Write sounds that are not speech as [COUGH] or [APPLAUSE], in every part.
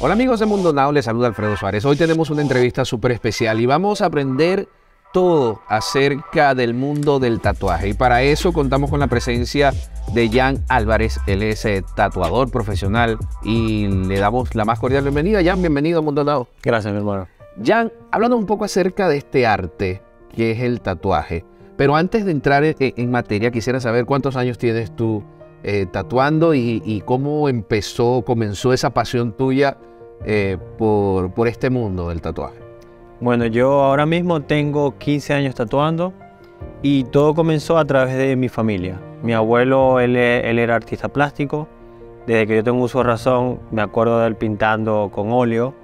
Hola amigos de Mundo Now, les saluda Alfredo Suárez. Hoy tenemos una entrevista súper especial y vamos a aprender todo acerca del mundo del tatuaje. Y para eso contamos con la presencia de Jan Álvarez. Él es eh, tatuador profesional y le damos la más cordial bienvenida. Jan, bienvenido a Mundo Now. Gracias, mi hermano. Jan, hablando un poco acerca de este arte que es el tatuaje. Pero antes de entrar en, materia, quisiera saber cuántos años tienes tú eh, tatuando y, cómo empezó, comenzó esa pasión tuya eh, por, por este mundo del tatuaje. Bueno, yo ahora mismo tengo 15 años tatuando y todo comenzó a través de mi familia. Mi abuelo, él, él era artista plástico. Desde que yo tengo uso de razón, me acuerdo de él pintando con óleo.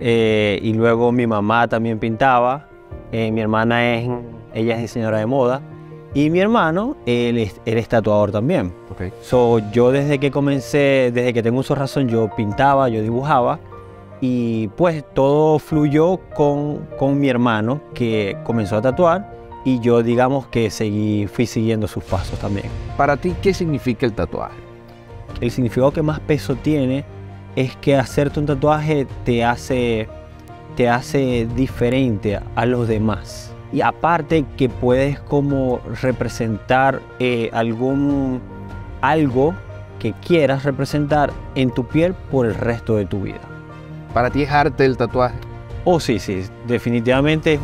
Eh, y luego mi mamá también pintaba. mi hermana es ella es diseñadora de moda. Y mi hermano, él es, tatuador también. Okay. So, yo desde que comencé, desde que tengo uso razón, yo pintaba, yo dibujaba. Y pues todo fluyó con, con mi hermano que comenzó a tatuar y yo digamos que seguí, fui siguiendo sus pasos también. Para ti, ¿qué significa el tatuaje? El significado que más peso tiene es que hacerte un tatuaje te hace, te hace diferente a los demás y aparte que puedes como representar eh, algún algo que quieras representar en tu piel por el resto de tu vida. ¿Para ti es arte el tatuaje? Oh, sí, sí, definitivamente es,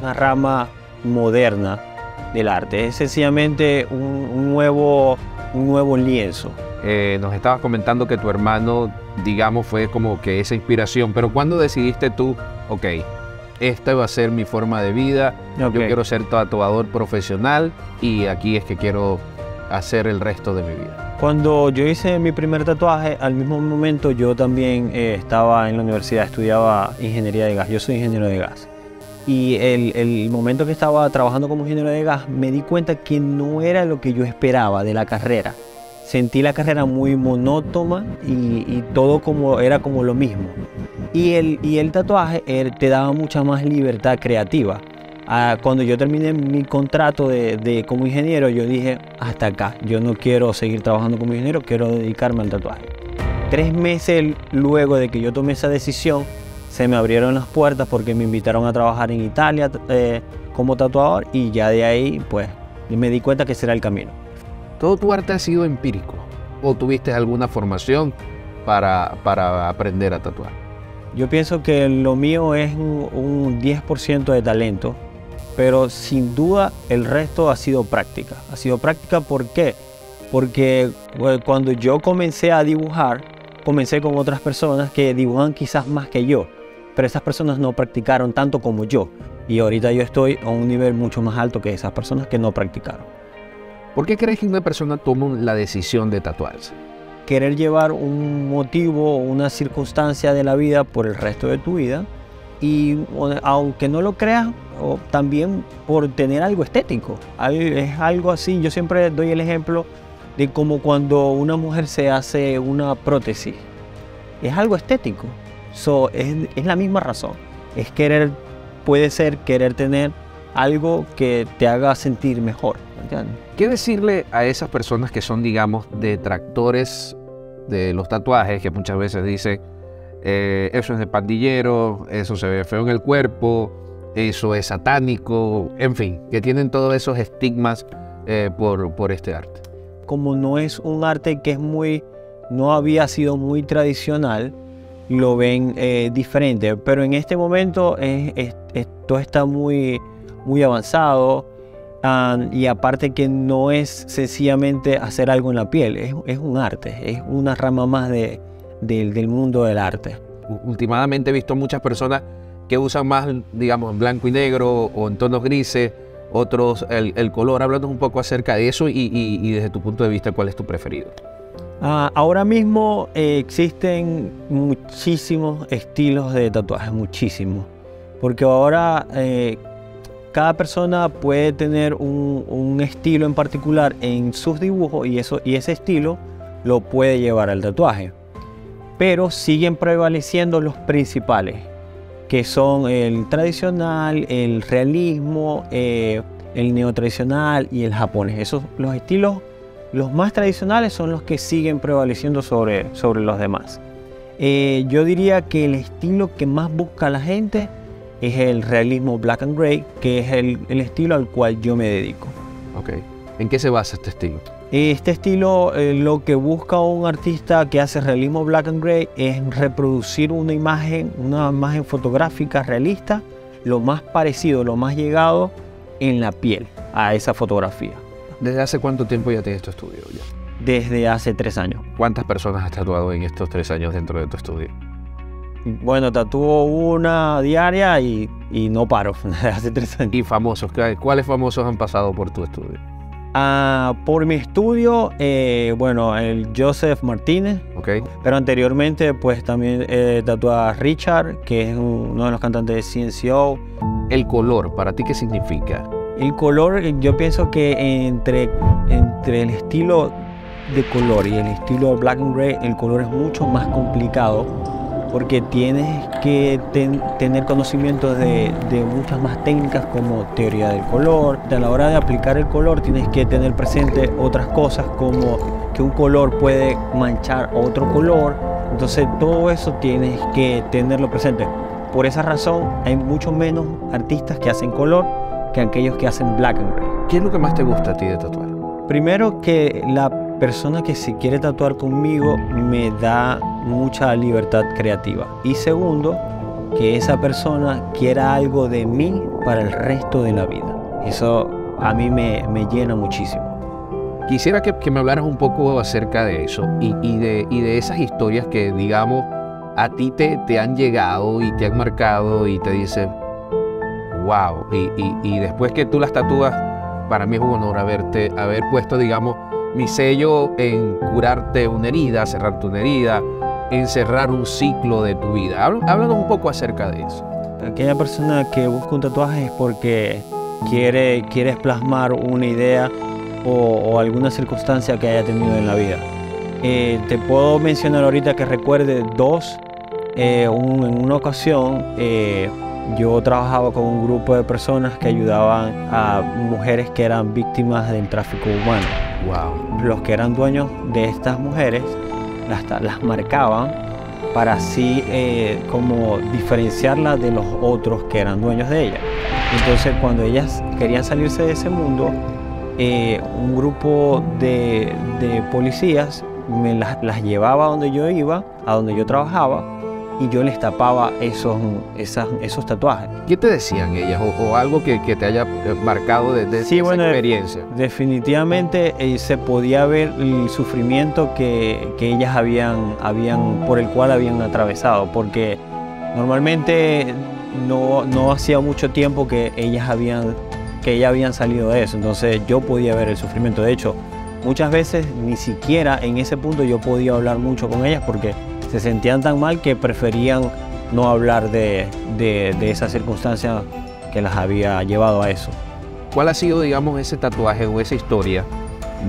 una rama moderna del arte. Es sencillamente un, nuevo, un nuevo lienzo. Eh, nos estabas comentando que tu hermano, digamos, fue como que esa inspiración, pero ¿cuándo decidiste tú, ok, esta va a ser mi forma de vida, yo quiero ser tatuador profesional y aquí es que quiero hacer el resto de mi vida. Cuando yo hice mi primer tatuaje, al mismo momento yo también eh, estaba en la universidad, estudiaba ingeniería de gas, yo soy ingeniero de gas. Y el, el, momento que estaba trabajando como ingeniero de gas, me di cuenta que no era lo que yo esperaba de la carrera sentí la carrera muy monótona y, todo como era como lo mismo. Y el, y el tatuaje te daba mucha más libertad creativa. Ah, cuando yo terminé mi contrato de, como ingeniero, yo dije, hasta acá, yo no quiero seguir trabajando como ingeniero, quiero dedicarme al tatuaje. Tres meses luego de que yo tomé esa decisión, se me abrieron las puertas porque me invitaron a trabajar en Italia eh, como tatuador y ya de ahí pues me di cuenta que ese era el camino. ¿Todo tu arte ha sido empírico o tuviste alguna formación para, para aprender a tatuar? Yo pienso que lo mío es un, 10% de talento, pero sin duda el resto ha sido práctica. Ha sido práctica ¿por qué? Porque cuando yo comencé a dibujar, comencé con otras personas que dibujan quizás más que yo, pero esas personas no practicaron tanto como yo. Y ahorita yo estoy a un nivel mucho más alto que esas personas que no practicaron. ¿Por qué crees que una persona toma la decisión de tatuarse? Querer llevar un motivo, una circunstancia de la vida por el resto de tu vida y aunque no lo creas, también por tener algo estético. Es algo así, yo siempre doy el ejemplo de como cuando una mujer se hace una prótesis. Es algo estético. es, es la misma razón. Es querer, puede ser querer tener algo que te haga sentir mejor. ¿Qué decirle a esas personas que son, digamos, detractores de los tatuajes, que muchas veces dicen, eh, eso es de pandillero, eso se ve feo en el cuerpo, eso es satánico, en fin, que tienen todos esos estigmas eh, por, por este arte? Como no es un arte que es muy, no había sido muy tradicional, lo ven eh, diferente, pero en este momento esto está muy, muy avanzado y aparte que no es sencillamente hacer algo en la piel, es, un arte, es una rama más de, del mundo del arte. Últimamente he visto muchas personas que usan más, digamos, en blanco y negro o en tonos grises, otros el, color. Hablando un poco acerca de eso y, desde tu punto de vista, ¿cuál es tu preferido? Ah, ahora mismo eh, existen muchísimos estilos de tatuajes, muchísimos. Porque ahora eh, cada persona puede tener un, estilo en particular en sus dibujos y, eso, y ese estilo lo puede llevar al tatuaje. Pero siguen prevaleciendo los principales, que son el tradicional, el realismo, eh, el neotradicional y el japonés. Esos, los estilos, los más tradicionales son los que siguen prevaleciendo sobre, sobre los demás. Eh, yo diría que el estilo que más busca la gente es el realismo black and gray, que es el, el estilo al cual yo me dedico. Ok. ¿En qué se basa este estilo? Este estilo eh, lo que busca un artista que hace realismo black and gray es reproducir una imagen, una imagen fotográfica realista, lo más parecido, lo más llegado en la piel a esa fotografía. ¿Desde hace cuánto tiempo ya tienes tu estudio? Ya? Desde hace tres años. ¿Cuántas personas has tatuado en estos tres años dentro de tu estudio? Bueno, tatúo una diaria y, y no paro [LAUGHS] hace tres años. ¿Y famosos? ¿Qué- ¿Cuáles famosos han pasado por tu estudio? Ah, por mi estudio, eh, bueno, el Joseph Martínez, ¿Ok? pero anteriormente pues también eh, tatué a Richard, que es un- uno de los cantantes de CNCO. El color, ¿para ti qué significa? El color, eh, yo pienso que entre, entre el estilo de color y el estilo black and gray, el color es mucho más complicado porque tienes que ten- tener conocimiento de, de muchas más técnicas como teoría del color. A la hora de aplicar el color tienes que tener presente otras cosas como que un color puede manchar otro color. Entonces todo eso tienes que tenerlo presente. Por esa razón hay mucho menos artistas que hacen color que aquellos que hacen black and gray. ¿Qué es lo que más te gusta a ti de tatuar? Primero que la persona que se quiere tatuar conmigo me da mucha libertad creativa. Y segundo, que esa persona quiera algo de mí para el resto de la vida. Eso a mí me, me llena muchísimo. Quisiera que, que me hablaras un poco acerca de eso y, y de, y de esas historias que, digamos, a ti te, te han llegado y te han marcado y te dicen, wow. Y, y- después que tú las tatúas, para mí es un honor haberte, haber puesto, digamos, mi sello en curarte una herida, cerrarte una herida, en cerrar un ciclo de tu vida. Háblanos un poco acerca de eso. Aquella persona que busca un tatuaje es porque quiere, quiere plasmar una idea o, alguna circunstancia que haya tenido en la vida. Eh, te puedo mencionar ahorita que recuerde dos. Eh, en una ocasión eh, yo trabajaba con un grupo de personas que ayudaban a mujeres que eran víctimas del tráfico humano. Los que eran dueños de estas mujeres las, las marcaban para así eh, como diferenciarlas de los otros que eran dueños de ellas. Entonces cuando ellas querían salirse de ese mundo, eh, un grupo de, de policías me las, las llevaba a donde yo iba, a donde yo trabajaba, y yo les tapaba esos, esas- esos tatuajes. ¿Qué te decían ellas o, o algo que, que te haya eh, marcado desde Sí, esa bueno, experiencia? Definitivamente eh, se podía ver el sufrimiento que, que ellas habían, habían, por el cual habían atravesado, porque normalmente no, no hacía mucho tiempo que ellas habían, que ellas habían salido de eso, entonces yo podía ver el sufrimiento. De hecho, muchas veces ni siquiera en ese punto yo podía hablar mucho con ellas porque se sentían tan mal que preferían no hablar de, de, de esa circunstancia que las había llevado a eso. ¿Cuál ha sido, digamos, ese tatuaje o esa historia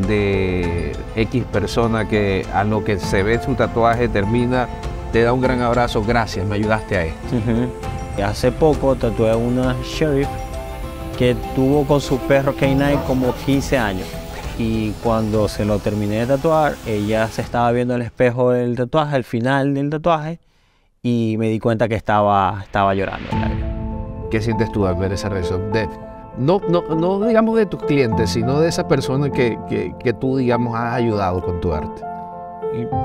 de X persona que a lo que se ve su tatuaje termina, te da un gran abrazo, gracias, me ayudaste a esto? Hace poco tatué a una sheriff que tuvo con su perro K9 como 15 años. Y cuando se lo terminé de tatuar, ella se estaba viendo al espejo del tatuaje, al final del tatuaje, y me di cuenta que estaba, estaba llorando. ¿Qué sientes tú al ver esa reacción? De, no, no, no digamos de tus clientes, sino de esa persona que, que, que tú, digamos, has ayudado con tu arte.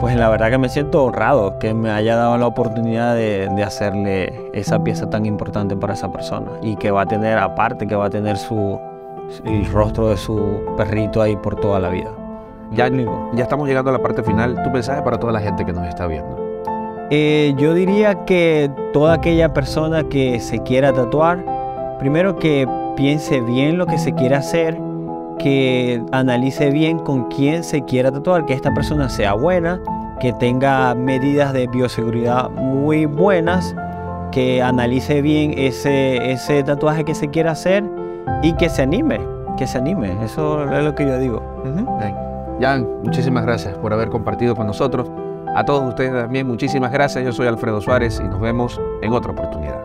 Pues la verdad que me siento honrado que me haya dado la oportunidad de, de hacerle esa pieza tan importante para esa persona y que va a tener, aparte, que va a tener su, el rostro de su perrito ahí por toda la vida. Ya, ya estamos llegando a la parte final. Tu mensaje para toda la gente que nos está viendo. Eh, yo diría que toda aquella persona que se quiera tatuar, primero que piense bien lo que se quiere hacer, que analice bien con quién se quiera tatuar, que esta persona sea buena, que tenga medidas de bioseguridad muy buenas, que analice bien ese, ese tatuaje que se quiera hacer y que se anime, que se anime. Eso es lo que yo digo. Jan, muchísimas gracias por haber compartido con nosotros. A todos ustedes también, muchísimas gracias. Yo soy Alfredo Suárez y nos vemos en otra oportunidad.